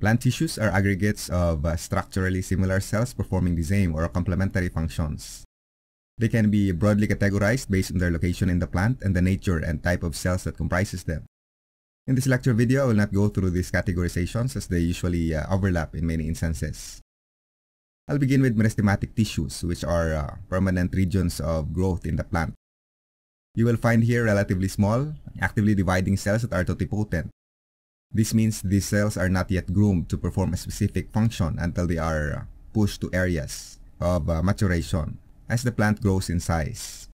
Plant tissues are aggregates of uh, structurally similar cells performing the same or complementary functions. They can be broadly categorized based on their location in the plant and the nature and type of cells that comprises them. In this lecture video, I will not go through these categorizations as they usually uh, overlap in many instances. I'll begin with meristematic tissues, which are uh, permanent regions of growth in the plant. You will find here relatively small, actively dividing cells that are totipotent, this means these cells are not yet groomed to perform a specific function until they are pushed to areas of uh, maturation as the plant grows in size.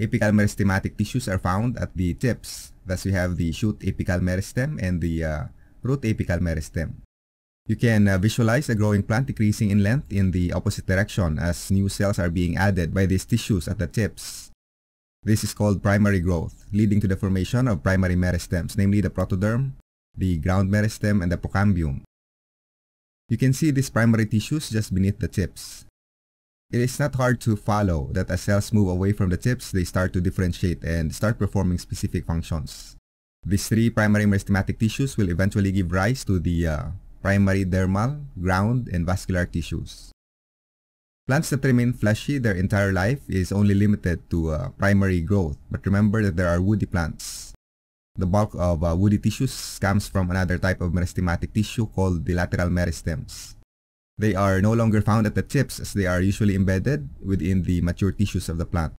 Apical meristematic tissues are found at the tips, thus we have the shoot apical meristem and the uh, root apical meristem. You can uh, visualize a growing plant decreasing in length in the opposite direction as new cells are being added by these tissues at the tips. This is called primary growth, leading to the formation of primary meristems, namely the protoderm, the ground meristem, and the procambium. You can see these primary tissues just beneath the tips. It is not hard to follow that as cells move away from the tips, they start to differentiate and start performing specific functions. These three primary meristematic tissues will eventually give rise to the uh, primary dermal, ground, and vascular tissues. Plants that remain fleshy their entire life is only limited to uh, primary growth, but remember that there are woody plants the bulk of uh, woody tissues comes from another type of meristematic tissue called the lateral meristems. They are no longer found at the tips as they are usually embedded within the mature tissues of the plant.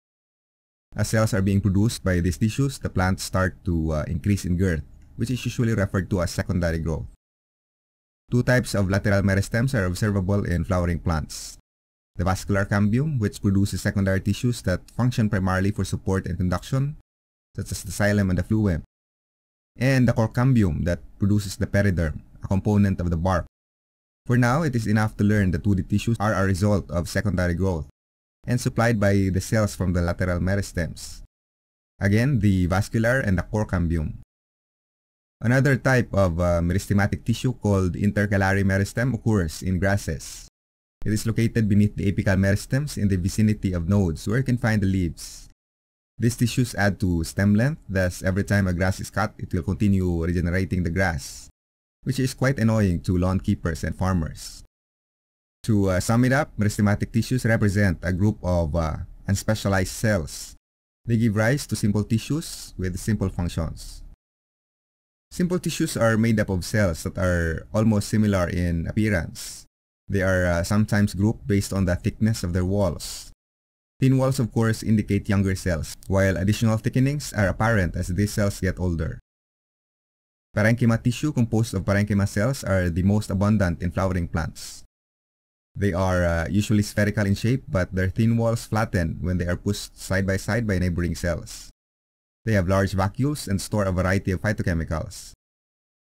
As cells are being produced by these tissues, the plants start to uh, increase in girth, which is usually referred to as secondary growth. Two types of lateral meristems are observable in flowering plants. The vascular cambium, which produces secondary tissues that function primarily for support and conduction, such as the xylem and the phloem, and the cork cambium that produces the periderm, a component of the bark. For now, it is enough to learn that woody tissues are a result of secondary growth and supplied by the cells from the lateral meristems. Again, the vascular and the cork cambium. Another type of uh, meristematic tissue called intercalary meristem occurs in grasses. It is located beneath the apical meristems in the vicinity of nodes where you can find the leaves. These tissues add to stem length, thus every time a grass is cut, it will continue regenerating the grass, which is quite annoying to lawn keepers and farmers. To uh, sum it up, meristematic tissues represent a group of uh, unspecialized cells. They give rise to simple tissues with simple functions. Simple tissues are made up of cells that are almost similar in appearance. They are uh, sometimes grouped based on the thickness of their walls. Thin walls of course indicate younger cells, while additional thickenings are apparent as these cells get older. Parenchyma tissue composed of parenchyma cells are the most abundant in flowering plants. They are uh, usually spherical in shape but their thin walls flatten when they are pushed side by side by neighboring cells. They have large vacuoles and store a variety of phytochemicals.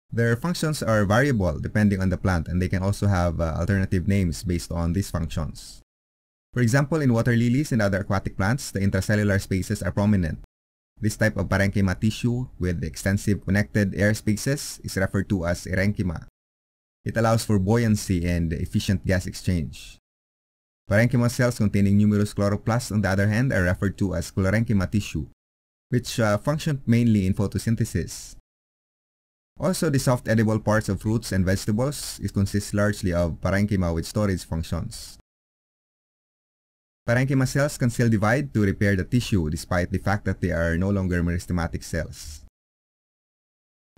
Their functions are variable depending on the plant and they can also have uh, alternative names based on these functions. For example, in water lilies and other aquatic plants, the intracellular spaces are prominent. This type of parenchyma tissue with extensive connected air spaces is referred to as aerenchyma. It allows for buoyancy and efficient gas exchange. Parenchyma cells containing numerous chloroplasts on the other hand are referred to as chlorenchyma tissue, which uh, function mainly in photosynthesis. Also, the soft edible parts of fruits and vegetables is consists largely of parenchyma with storage functions. Parenchyma cells can still divide to repair the tissue despite the fact that they are no longer meristematic cells.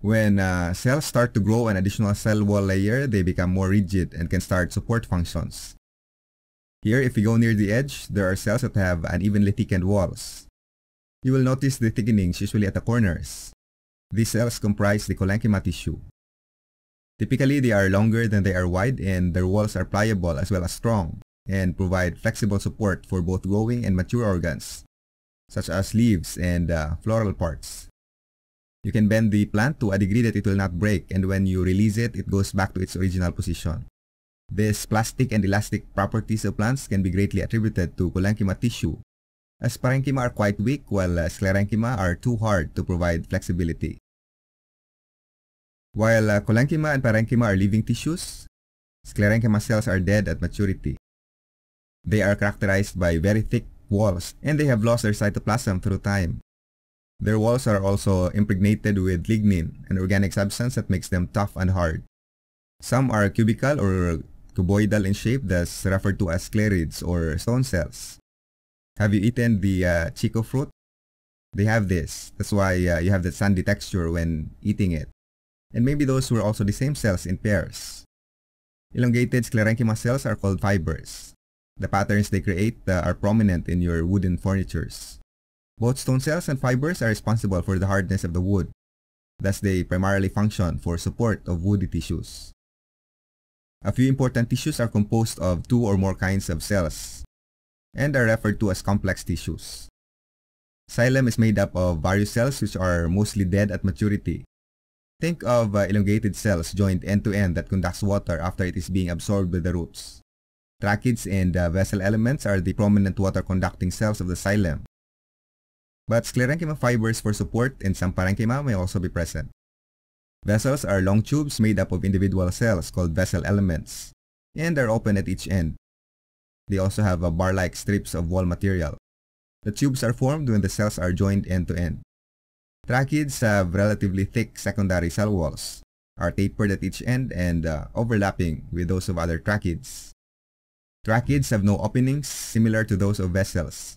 When uh, cells start to grow an additional cell wall layer, they become more rigid and can start support functions. Here, if you go near the edge, there are cells that have unevenly thickened walls. You will notice the thickenings usually at the corners. These cells comprise the collenchyma tissue. Typically, they are longer than they are wide and their walls are pliable as well as strong and provide flexible support for both growing and mature organs, such as leaves and uh, floral parts. You can bend the plant to a degree that it will not break and when you release it, it goes back to its original position. These plastic and elastic properties of plants can be greatly attributed to collenchyma tissue, as parenchyma are quite weak while uh, sclerenchyma are too hard to provide flexibility. While uh, collenchyma and parenchyma are living tissues, sclerenchyma cells are dead at maturity. They are characterized by very thick walls and they have lost their cytoplasm through time. Their walls are also impregnated with lignin, an organic substance that makes them tough and hard. Some are cubical or cuboidal in shape, thus referred to as sclereids or stone cells. Have you eaten the uh, chico fruit? They have this. That's why uh, you have the sandy texture when eating it. And maybe those were also the same cells in pairs. Elongated sclerenchyma cells are called fibers. The patterns they create uh, are prominent in your wooden furnitures. Both stone cells and fibers are responsible for the hardness of the wood. Thus, they primarily function for support of woody tissues. A few important tissues are composed of two or more kinds of cells and are referred to as complex tissues. Xylem is made up of various cells which are mostly dead at maturity. Think of uh, elongated cells joined end-to-end -end that conducts water after it is being absorbed by the roots. Tracheids and uh, vessel elements are the prominent water-conducting cells of the xylem. But sclerenchyma fibers for support and some parenchyma may also be present. Vessels are long tubes made up of individual cells called vessel elements, and are open at each end. They also have a bar-like strips of wall material. The tubes are formed when the cells are joined end-to-end. -end. Tracheids have relatively thick secondary cell walls, are tapered at each end and uh, overlapping with those of other tracheids. Tracheids have no openings similar to those of vessels,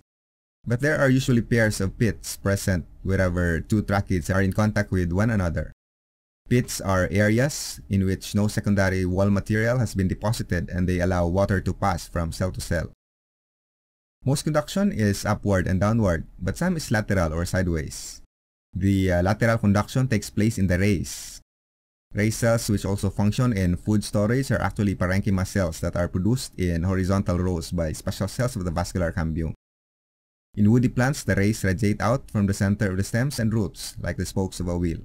but there are usually pairs of pits present wherever two tracheids are in contact with one another. Pits are areas in which no secondary wall material has been deposited and they allow water to pass from cell to cell. Most conduction is upward and downward, but some is lateral or sideways. The uh, lateral conduction takes place in the rays. Ray cells which also function in food storage are actually parenchyma cells that are produced in horizontal rows by special cells of the vascular cambium. In woody plants, the rays radiate out from the center of the stems and roots, like the spokes of a wheel.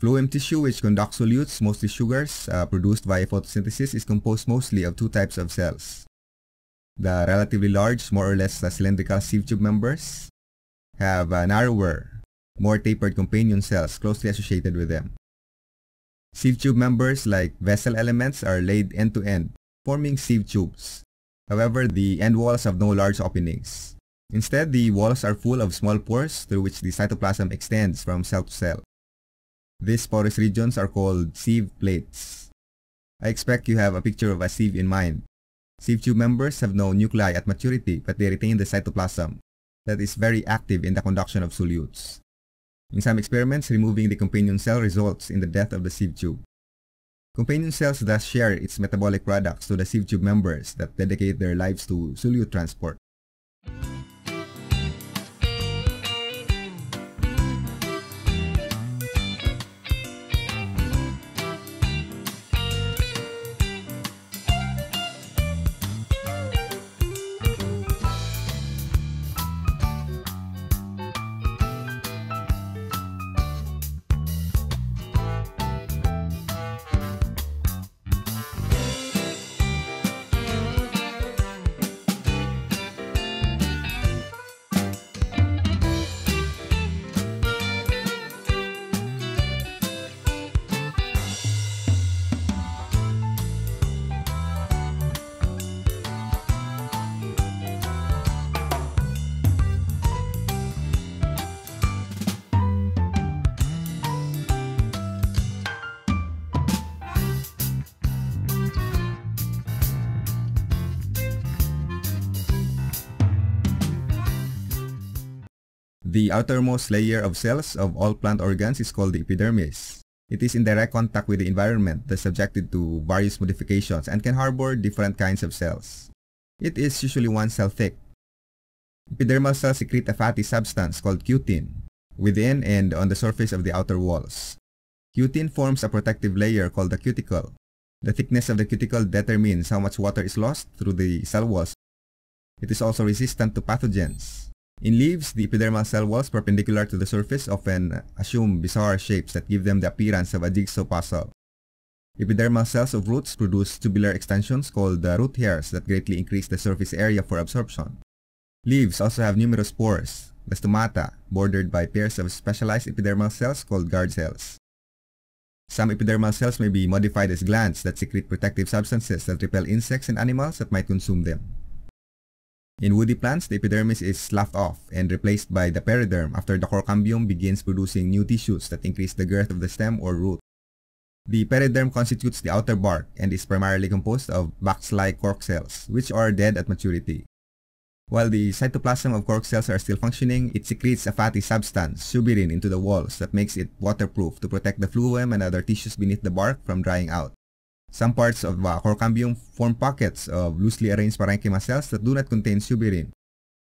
Phloem tissue, which conducts solutes, mostly sugars, uh, produced via photosynthesis, is composed mostly of two types of cells. The relatively large, more or less uh, cylindrical sieve tube members have uh, narrower, more tapered companion cells closely associated with them. Sieve tube members, like vessel elements, are laid end-to-end, -end, forming sieve tubes. However, the end walls have no large openings. Instead, the walls are full of small pores through which the cytoplasm extends from cell to cell. These porous regions are called sieve plates. I expect you have a picture of a sieve in mind. Sieve tube members have no nuclei at maturity but they retain the cytoplasm that is very active in the conduction of solutes. In some experiments, removing the companion cell results in the death of the sieve tube. Companion cells thus share its metabolic products to the sieve tube members that dedicate their lives to solute transport. The outermost layer of cells of all plant organs is called the epidermis. It is in direct contact with the environment that is subjected to various modifications and can harbor different kinds of cells. It is usually one cell thick. Epidermal cells secrete a fatty substance called cutin within and on the surface of the outer walls. Cutin forms a protective layer called the cuticle. The thickness of the cuticle determines how much water is lost through the cell walls. It is also resistant to pathogens. In leaves, the epidermal cell walls perpendicular to the surface often assume bizarre shapes that give them the appearance of a jigsaw puzzle. Epidermal cells of roots produce tubular extensions called the root hairs that greatly increase the surface area for absorption. Leaves also have numerous pores, the stomata, bordered by pairs of specialized epidermal cells called guard cells. Some epidermal cells may be modified as glands that secrete protective substances that repel insects and animals that might consume them. In woody plants, the epidermis is sloughed off and replaced by the periderm after the cork cambium begins producing new tissues that increase the girth of the stem or root. The periderm constitutes the outer bark and is primarily composed of box-like cork cells, which are dead at maturity. While the cytoplasm of cork cells are still functioning, it secretes a fatty substance, suberin, into the walls that makes it waterproof to protect the phloem and other tissues beneath the bark from drying out. Some parts of uh, cork cambium form pockets of loosely arranged parenchyma cells that do not contain suberin.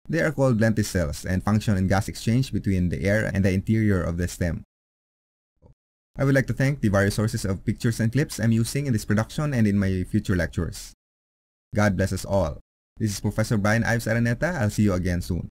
They are called lenticels and function in gas exchange between the air and the interior of the stem. I would like to thank the various sources of pictures and clips I'm using in this production and in my future lectures. God bless us all. This is Professor Bryan Yves Araneta. I'll see you again soon.